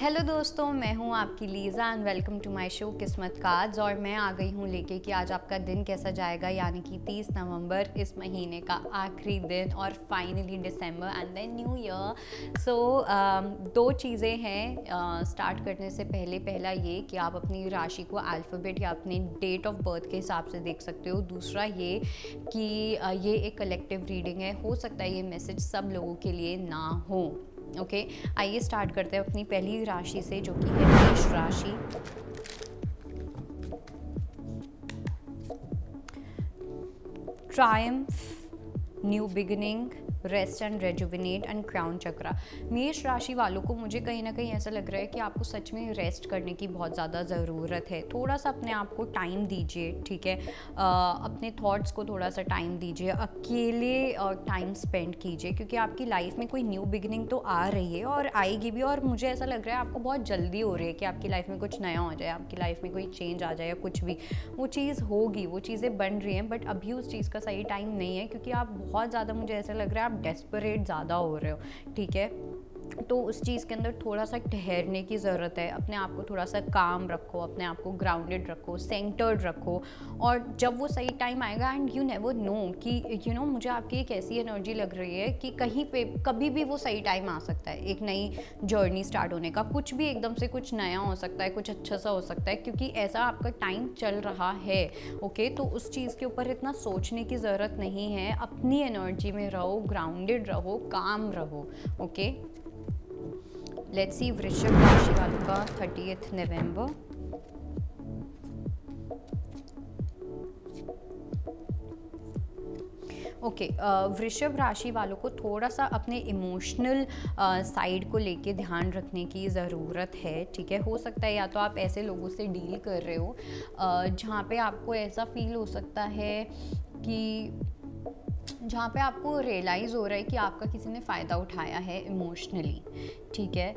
Hello दोस्तों मैं हूँ आपकी Liza and welcome to my show Kismat cards और मैं आ गई हूँ लेके कि आज आपका दिन कैसा जाएगा यानी कि 30 नवंबर इस महीने का आखिरी दिन और finally December and then new year so दो चीज़ें हैं स्टार्ट uh, करने से पहले पहला ये कि आप अपनी राशि को अल्फ़ाबेट या अपने डेट ऑफ़ बर्थ के हिसाब से देख सकते हो। दूसरा ये कि uh, ये एक कलेक्टिव रीडिंग है हो सकता है ये मैसेज सब लोगों के लिए ना हो। ओके? आइए स्टार्ट करते हैं अपनी पहली राशि से, जो कि है मेष राशि। Triumph new beginning rest and rejuvenate and crown chakra मेष राशि वालों को मुझे कहीं ना कहीं ऐसा लग रहा है कि आपको सच में रेस्ट करने की बहुत ज़्यादा ज़रूरत है। थोड़ा सा अपने आप को टाइम दीजिए ठीक है? आ, अपने थॉट्स को थोड़ा सा टाइम दीजिए। अकेले टाइम स्पेंड कीजिए क्योंकि आपकी लाइफ में कोई न्यू बिगिनिंग तो आ रही है और आएगी भी। और मुझे ऐसा लग रहा है आपको बहुत जल्दी हो रही है कि आपकी लाइफ में कुछ नया हो जाए आपकी लाइफ में कोई चेंज आ जाए या कुछ भी। वो चीज़ होगी वो चीज़ें बन रही हैं बट अभी उस चीज़ का सही टाइम नहीं है क्योंकि आप बहुत ज़्यादा मुझे ऐसा लग रहा है आप डेस्परेट ज़्यादा हो रहे हो ठीक है? तो उस चीज़ के अंदर थोड़ा सा ठहरने की ज़रूरत है। अपने आप को थोड़ा सा काम रखो, अपने आप को ग्राउंडेड रखो सेंटर्ड रखो और जब वो सही टाइम आएगा एंड यू नेवर नो कि यू नो मुझे आपकी एक ऐसी एनर्जी लग रही है कि कहीं पे कभी भी वो सही टाइम आ सकता है। एक नई जर्नी स्टार्ट होने का कुछ भी एकदम से कुछ नया हो सकता है, कुछ अच्छा सा हो सकता है क्योंकि ऐसा आपका टाइम चल रहा है ओके तो उस चीज़ के ऊपर इतना सोचने की ज़रूरत नहीं है। अपनी एनर्जी में रहो ग्राउंडेड रहो, काम रहो ओके लेट्स सी वृषभ राशि वालों का थर्टी नवंबर ओके वृषभ राशि वालों को थोड़ा सा अपने इमोशनल साइड को लेके ध्यान रखने की ज़रूरत है, ठीक है? हो सकता है या तो आप ऐसे लोगों से डील कर रहे हो जहाँ पे आपको ऐसा फील हो सकता है कि जहाँ पे आपको रियलाइज़ हो रहा है कि आपका किसी ने फ़ायदा उठाया है इमोशनली ठीक है?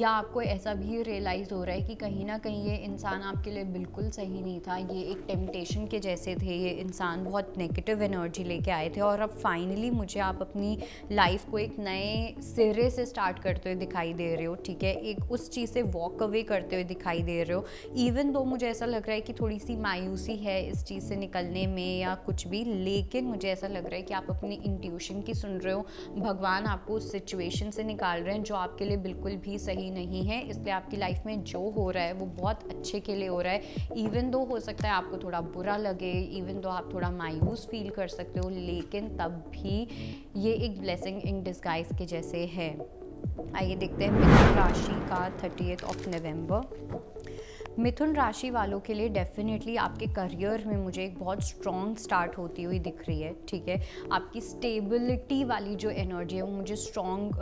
या आपको ऐसा भी रियलाइज़ हो रहा है कि कहीं ना कहीं ये इंसान आपके लिए बिल्कुल सही नहीं था। ये एक टेम्पटेशन के जैसे थे, ये इंसान बहुत नेगेटिव एनर्जी लेके आए थे और अब फाइनली मुझे आप अपनी लाइफ को एक नए सिरे से स्टार्ट करते हुए दिखाई दे रहे हो, ठीक है? एक उस चीज़ से वॉक अवे करते हुए दिखाई दे रहे हो। इवन दो मुझे ऐसा लग रहा है कि थोड़ी सी मायूसी है इस चीज़ से निकलने में या कुछ भी, लेकिन मुझे ऐसा लग रहा है कि आप अपनी इंट्यूशन की सुन रहे हो। भगवान आपको उस सिचुएशन से निकाल रहे हैं जो आपके लिए बिल्कुल भी सही नहीं है। इसलिए आपकी लाइफ में जो हो रहा है, वो बहुत अच्छे के लिए हो रहा है। इवन दो हो सकता है आपको थोड़ा बुरा लगे इवन दो आप थोड़ा मायूस फील कर सकते हो, लेकिन तब भी ये एक ब्लेसिंग इन डिस्गाइज के जैसे है। आइए देखते हैं मिथुन राशि का थर्टी ऑफ़ नवंबर मिथुन राशि वालों के लिए डेफिनेटली आपके करियर में मुझे एक बहुत स्ट्रॉन्ग स्टार्ट होती हुई दिख रही है, ठीक है? आपकी स्टेबिलिटी वाली जो एनर्जी है, वो मुझे स्ट्रॉन्ग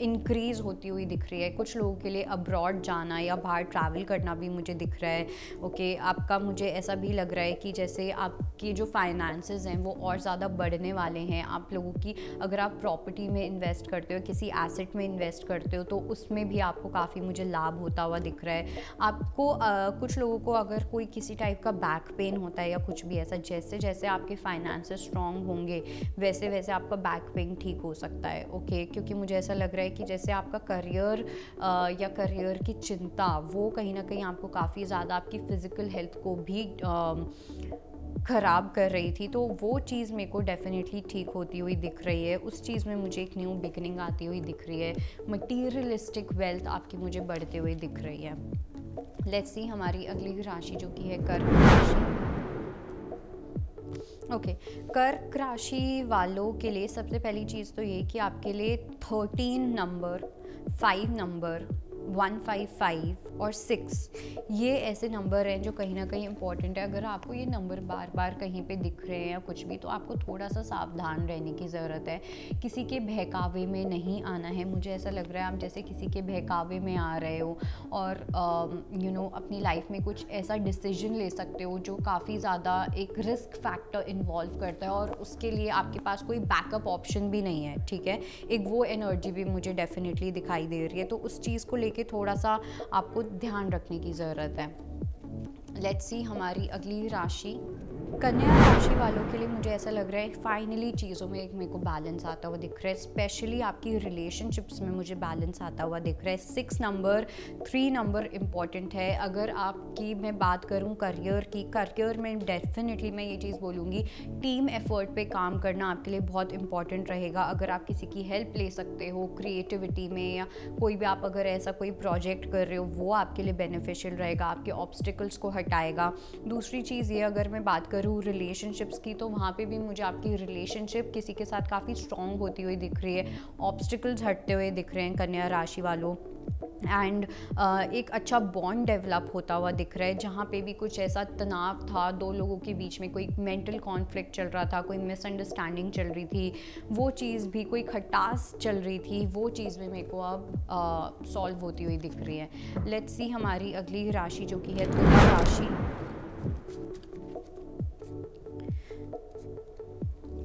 इंक्रीज़ होती हुई दिख रही है। कुछ लोगों के लिए अब्रॉड जाना या बाहर ट्रैवल करना भी मुझे दिख रहा है। ओके आपका मुझे ऐसा भी लग रहा है कि जैसे आपकी जो फाइनेंसेस हैं वो और ज़्यादा बढ़ने वाले हैं। आप लोगों की अगर आप प्रॉपर्टी में इन्वेस्ट करते हो किसी एसेट में इन्वेस्ट करते हो तो उसमें भी आपको काफ़ी मुझे लाभ होता हुआ दिख रहा है। आपको आ, कुछ लोगों को अगर कोई किसी टाइप का बैक पेन होता है या कुछ भी ऐसा जैसे जैसे आपके फाइनेंसेस स्ट्रॉन्ग होंगे वैसे वैसे आपका बैक पेन ठीक हो सकता है। ओके क्योंकि मुझे ऐसा लग रहा है कि जैसे आपका करियर या करियर की चिंता, वो कहीं ना कहीं आपको काफ़ी ज़्यादा आपकी फ़िज़िकल हेल्थ को भी ख़राब कर रही थी तो वो चीज़ मेरे को डेफिनेटली ठीक होती हुई दिख रही है। उस चीज़ में मुझे एक न्यू बिगनिंग आती हुई दिख रही है। मटीरियलिस्टिक वेल्थ आपकी मुझे बढ़ते हुए दिख रही है। लेट्स सी हमारी अगली राशि जो कि है कर्क राशि। Okay okay. कर्क राशि वालों के लिए सबसे पहली चीज़ तो ये कि आपके लिए thirteen number five number one five five और सिक्स ये ऐसे नंबर हैं जो कहीं ना कहीं इंपॉर्टेंट है। अगर आपको ये नंबर बार बार कहीं पे दिख रहे हैं या कुछ भी तो आपको थोड़ा सा सावधान रहने की ज़रूरत है। किसी के बहकावे में नहीं आना है। मुझे ऐसा लग रहा है आप जैसे किसी के बहकावे में आ रहे हो और you um, know you know, अपनी लाइफ में कुछ ऐसा डिसीज़न ले सकते हो जो काफ़ी ज़्यादा एक रिस्क फैक्टर इन्वॉल्व करता है और उसके लिए आपके पास कोई बैकअप ऑप्शन भी नहीं है ठीक है? एक वो एनर्जी भी मुझे डेफिनेटली दिखाई दे रही है। तो उस चीज़ को लेके थोड़ा सा आपको ध्यान रखने की ज़रूरत है। लेट्स सी हमारी अगली राशि। कन्या राशि वालों के लिए मुझे ऐसा लग रहा है फाइनली चीज़ों में एक मेरे को बैलेंस आता हुआ दिख रहा है स्पेशली आपकी रिलेशनशिप्स में मुझे बैलेंस आता हुआ दिख रहा है। Six number three number important है। अगर आपकी मैं बात करूँ करियर की करियर में डेफिनेटली मैं ये चीज़ बोलूँगी टीम एफर्ट पे काम करना आपके लिए बहुत इंपॉर्टेंट रहेगा। अगर आप किसी की हेल्प ले सकते हो क्रिएटिविटी में या कोई भी आप अगर ऐसा कोई प्रोजेक्ट कर रहे हो, वो आपके लिए बेनिफिशियल रहेगा, आपके ऑब्स्टिकल्स को हटाएगा। दूसरी चीज़ ये, अगर मैं बात करूँ करूँ रिलेशनशिप्स की तो वहाँ पे भी मुझे आपकी रिलेशनशिप किसी के साथ काफ़ी स्ट्रॉन्ग होती हुई दिख रही है। ऑब्स्टिकल्स हटते हुए दिख रहे हैं कन्या राशि वालों। एंड uh, एक अच्छा बॉन्ड डेवलप होता हुआ दिख रहा है जहाँ पे भी कुछ ऐसा तनाव था दो लोगों के बीच में कोई मेंटल कॉन्फ्लिक्ट चल रहा था कोई मिसअंडरस्टैंडिंग चल रही थी वो चीज़ भी कोई खटास चल रही थी वो चीज़ भी मेरे को अब सॉल्व uh, होती हुई दिख रही है। लेट्स सी हमारी अगली राशि जो कि है तुला राशि।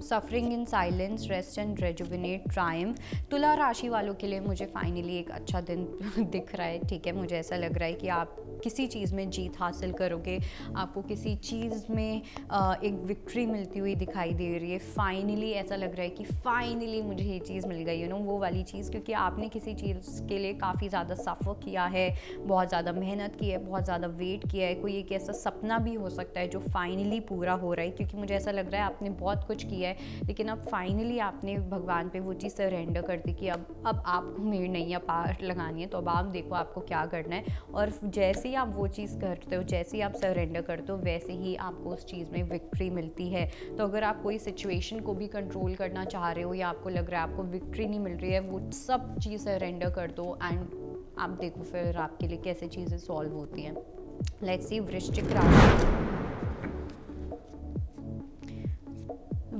Suffering in silence rest and rejuvenate triumph तुला राशि वालों के लिए मुझे फाइनली एक अच्छा दिन दिख रहा है, ठीक है? मुझे ऐसा लग रहा है कि आप किसी चीज़ में जीत हासिल करोगे, आपको किसी चीज़ में एक विक्ट्री मिलती हुई दिखाई दे रही है। फाइनली ऐसा लग रहा है कि फाइनली मुझे ये चीज़ मिल गई यू नो वो वाली चीज़, क्योंकि आपने किसी चीज़ के लिए काफ़ी ज़्यादा सफ़र किया है, बहुत ज़्यादा मेहनत की है, बहुत ज़्यादा वेट किया है। कोई एक ऐसा सपना भी हो सकता है जो फाइनली पूरा हो रहा है, क्योंकि मुझे ऐसा लग रहा है आपने बहुत कुछ किया है, लेकिन अब फाइनली आपने भगवान पे वो चीज़ सरेंडर कर दी कि अब अब आपको मेरी नैया पार लगानी है तो अब आप देखो आपको क्या करना है। और जैसे ही आप वो चीज़ करते हो, जैसे ही आप सरेंडर करते हो, वैसे ही आपको उस चीज़ में विक्ट्री मिलती है। तो अगर आप कोई सिचुएशन को भी कंट्रोल करना चाह रहे हो या आपको लग रहा है आपको विक्ट्री नहीं मिल रही है, वो सब चीज़ सरेंडर कर दो एंड आप देखो फिर आपके लिए कैसे चीज़ें सॉल्व होती हैं। लेट्स सी वृश्चिक राशि।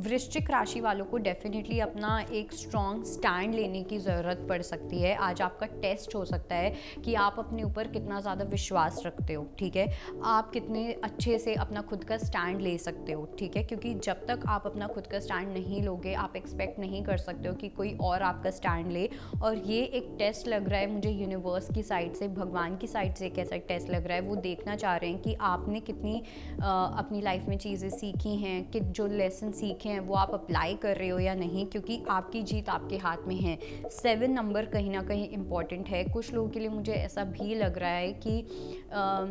वृश्चिक राशि वालों को डेफिनेटली अपना एक स्ट्रॉन्ग स्टैंड लेने की ज़रूरत पड़ सकती है। आज आपका टेस्ट हो सकता है कि आप अपने ऊपर कितना ज़्यादा विश्वास रखते हो ठीक है? आप कितने अच्छे से अपना खुद का स्टैंड ले सकते हो ठीक है? क्योंकि जब तक आप अपना खुद का स्टैंड नहीं लोगे आप एक्सपेक्ट नहीं कर सकते हो कि कोई और आपका स्टैंड ले। और ये एक टेस्ट लग रहा है मुझे यूनिवर्स की साइड से भगवान की साइड से एक ऐसा टेस्ट लग रहा है। वो देखना चाह रहे हैं कि आपने कितनी आ, अपनी लाइफ में चीज़ें सीखी हैं कि जो लेसन सीखे हैं वो आप अप्लाई कर रहे हो या नहीं क्योंकि आपकी जीत आपके हाथ में है। सेवन नंबर कहीं ना कहीं इंपॉर्टेंट है। कुछ लोगों के लिए मुझे ऐसा भी लग रहा है कि आ,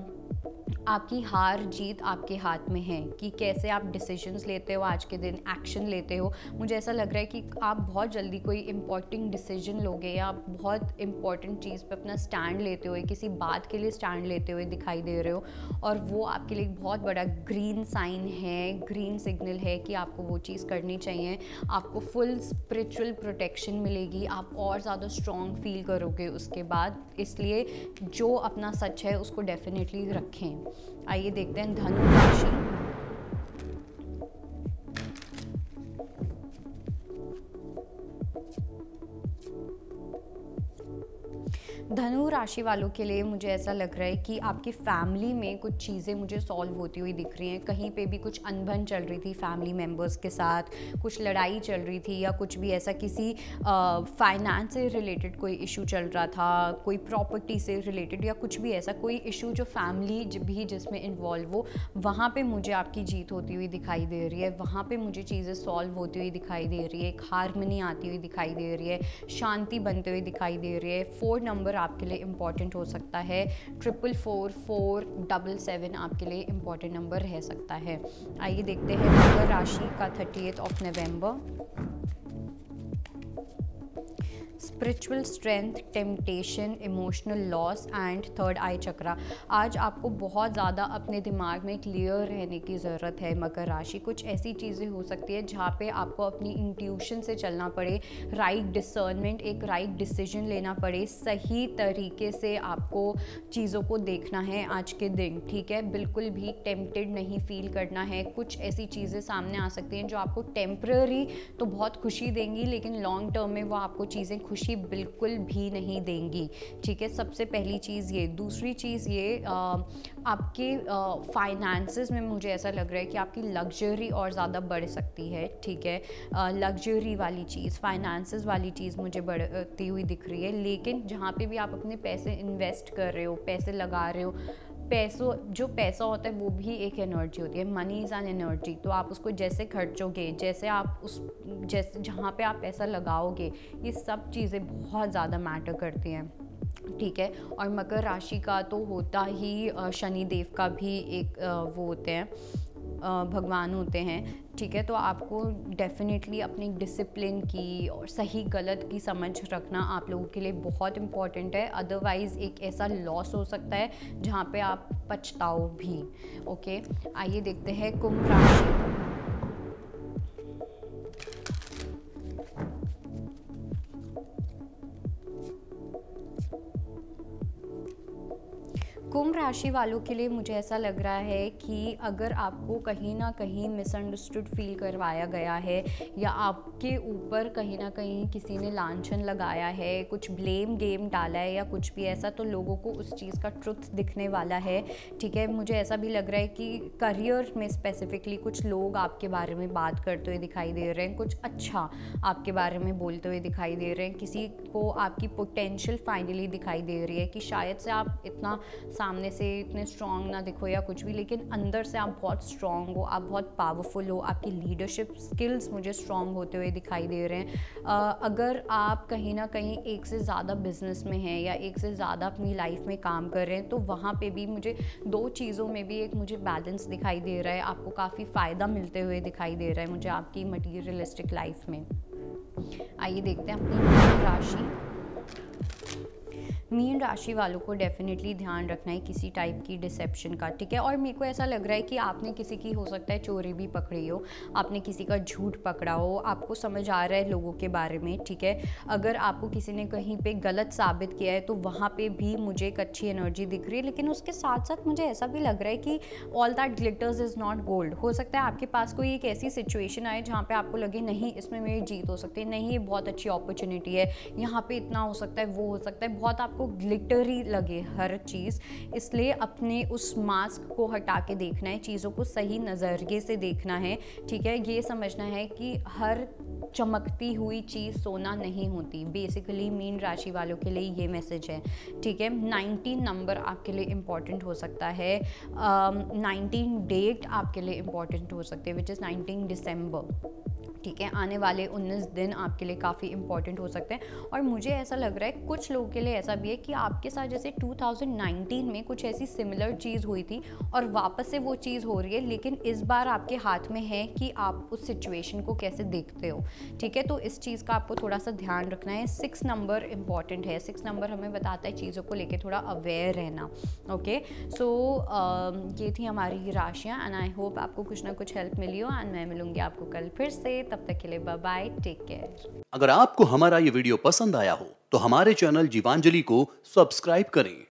आपकी हार जीत आपके हाथ में है कि कैसे आप डिसीजंस लेते हो, आज के दिन एक्शन लेते हो। मुझे ऐसा लग रहा है कि आप बहुत जल्दी कोई इम्पोर्टेंट डिसीज़न लोगे या आप बहुत इंपॉर्टेंट चीज़ पे अपना स्टैंड लेते हुए किसी बात के लिए स्टैंड लेते हुए दिखाई दे रहे हो और वो आपके लिए बहुत बड़ा ग्रीन साइन है ग्रीन सिग्नल है कि आपको वो चीज़ करनी चाहिए। आपको फुल स्परिचुअल प्रोटेक्शन मिलेगी। आप और ज़्यादा स्ट्रॉन्ग फील करोगे उसके बाद। इसलिए जो अपना सच है, उसको डेफिनेटली रखें। आइए देखते हैं धनु राशि धनु राशि वालों के लिए मुझे ऐसा लग रहा है कि आपकी फैमिली में कुछ चीज़ें मुझे सॉल्व होती हुई दिख रही हैं। कहीं पे भी कुछ अनबन चल रही थी फैमिली मेंबर्स के साथ, कुछ लड़ाई चल रही थी या कुछ भी ऐसा किसी फाइनेंस से रिलेटेड कोई इशू चल रहा था, कोई प्रॉपर्टी से रिलेटेड या कुछ भी ऐसा कोई इशू जो फैमिली भी जिसमें इन्वॉल्व हो, वहाँ पर मुझे आपकी जीत होती हुई दिखाई दे रही है। वहाँ पर मुझे चीज़ें सॉल्व होती हुई दिखाई दे रही है। एक हारमनी आती हुई दिखाई दे रही है। शांति बनते हुए दिखाई दे रही है। फोर नंबर आपके लिए इंपॉर्टेंट हो सकता है। Triple four four double seven आपके लिए इंपॉर्टेंट नंबर रह सकता है। आइए देखते हैं, मकर राशि का thirty of November spiritual strength temptation emotional loss and third eye chakra आज आपको बहुत ज़्यादा अपने दिमाग में क्लियर रहने की ज़रूरत है मकर राशि। कुछ ऐसी चीज़ें हो सकती है जहाँ पे आपको अपनी इंट्यूशन से चलना पड़े राइट डिसर्नमेंट एक राइट डिसीज़न लेना पड़े, सही तरीके से आपको चीज़ों को देखना है आज के दिन, ठीक है? बिल्कुल भी टेम्पटेड नहीं फील करना है। कुछ ऐसी चीज़ें सामने आ सकती हैं जो आपको टेम्प्ररी तो बहुत खुशी देंगी, लेकिन लॉन्ग टर्म में वो आपको चीज़ें खुशी बिल्कुल भी नहीं देंगी। ठीक है सबसे पहली चीज़ ये। दूसरी चीज़ ये आ, आपके फाइनेंसेस में मुझे ऐसा लग रहा है कि आपकी लग्जरी और ज़्यादा बढ़ सकती है। ठीक है लग्जरी वाली चीज़ फाइनेंसेस वाली चीज़ मुझे बढ़ती हुई दिख रही है। लेकिन जहाँ पे भी आप अपने पैसे इन्वेस्ट कर रहे हो पैसे लगा रहे हो पैसों, जो पैसा होता है वो भी एक एनर्जी होती है मनी इज़ एन एनर्जी तो आप उसको जैसे खर्चोगे, जैसे आप उस, जैसे जहाँ पे आप पैसा लगाओगे, ये सब चीज़ें बहुत ज़्यादा मैटर करती हैं, ठीक है? और मकर राशि का तो होता ही शनि देव का भी एक वो होते हैं भगवान होते हैं ठीक है? तो आपको डेफिनेटली अपनी डिसिप्लिन की और सही गलत की समझ रखना आप लोगों के लिए बहुत इंपॉर्टेंट है। अदरवाइज़ एक ऐसा लॉस हो सकता है जहाँ पे आप पछताओ भी ओके आइए देखते हैं कुंभ राशि। कुंभ राशि वालों के लिए मुझे ऐसा लग रहा है कि अगर आपको कहीं ना कहीं मिसअंडरस्टूड फील करवाया गया है या आपके ऊपर कहीं ना कहीं किसी ने लाछन लगाया है, कुछ ब्लेम गेम डाला है या कुछ भी ऐसा तो लोगों को उस चीज़ का ट्रुथ दिखने वाला है। ठीक है, मुझे ऐसा भी लग रहा है कि करियर में स्पेसिफिकली कुछ लोग आपके बारे में बात करते हुए दिखाई दे रहे हैं, कुछ अच्छा आपके बारे में बोलते हुए दिखाई दे रहे हैं, किसी को आपकी पोटेंशियल फाइनली दिखाई दे रही है कि शायद से आप इतना सामने से इतने स्ट्रॉन्ग ना दिखो या कुछ भी, लेकिन अंदर से आप बहुत स्ट्रॉन्ग हो, आप बहुत पावरफुल हो, आपकी लीडरशिप स्किल्स मुझे स्ट्रॉन्ग होते हुए दिखाई दे रहे हैं। अगर आप कहीं ना कहीं एक से ज़्यादा बिज़नेस में हैं या एक से ज़्यादा अपनी लाइफ में काम कर रहे हैं तो वहाँ पर भी मुझे दो चीज़ों में भी एक मुझे बैलेंस दिखाई दे रहा है, आपको काफ़ी फ़ायदा मिलते हुए दिखाई दे रहा है मुझे आपकी मटीरियलिस्टिक लाइफ में। आइए देखते हैं अपनी राशि। मीन राशि वालों को डेफिनेटली ध्यान रखना है किसी टाइप की डिसेप्शन का, ठीक है? और मेरे को ऐसा लग रहा है कि आपने किसी की, हो सकता है चोरी भी पकड़ी हो, आपने किसी का झूठ पकड़ा हो, आपको समझ आ रहा है लोगों के बारे में, ठीक है? अगर आपको किसी ने कहीं पे गलत साबित किया है तो वहाँ पे भी मुझे एक अच्छी एनर्जी दिख रही है, लेकिन उसके साथ साथ मुझे ऐसा भी लग रहा है कि all that glitters is not gold हो सकता है आपके पास कोई एक ऐसी सिचुएशन आए जहाँ पे आपको लगे, नहीं, इसमें मेरी जीत हो सकती है, नहीं, ये बहुत अच्छी अपॉर्चुनिटी है, यहाँ पे इतना हो सकता है, वो हो सकता है। बहुत आपको ग्लिटरी लगे हर चीज़। इसलिए अपने उस मास्क को हटा के देखना है, चीज़ों को सही नज़रिए से देखना है, ठीक है? ये समझना है कि हर चमकती हुई चीज़ सोना नहीं होती। बेसिकली मीन राशि वालों के लिए ये मैसेज है, ठीक है? नाइनटीन नंबर आपके लिए इंपॉर्टेंट हो सकता है। नाइनटीन डेट आपके लिए इंपॉर्टेंट हो सकते है विच इज़ नाइनटीन दिसंबर ठीक है, आने वाले 19 दिन आपके लिए काफ़ी इंपॉर्टेंट हो सकते हैं। और मुझे ऐसा लग रहा है, कुछ लोगों के लिए ऐसा भी है कि आपके साथ जैसे 2019 में कुछ ऐसी सिमिलर चीज़ हुई थी और वापस से वो चीज़ हो रही है, लेकिन इस बार आपके हाथ में है कि आप उस सिचुएशन को कैसे देखते हो। ठीक है तो इस चीज़ का आपको थोड़ा सा ध्यान रखना है। सिक्स नंबर इंपॉर्टेंट है। सिक्स नंबर हमें बताता है चीज़ों को लेकर थोड़ा अवेयर रहना। ओके सो ये थी हमारी राशियाँ एंड आई होप आपको कुछ ना कुछ हेल्प मिली हो एंड मैं मिलूँगी आपको कल फिर से। तब तक के लिए बाय टेक केयर अगर आपको हमारा ये वीडियो पसंद आया हो तो हमारे चैनल जीवांजलि को सब्सक्राइब करें।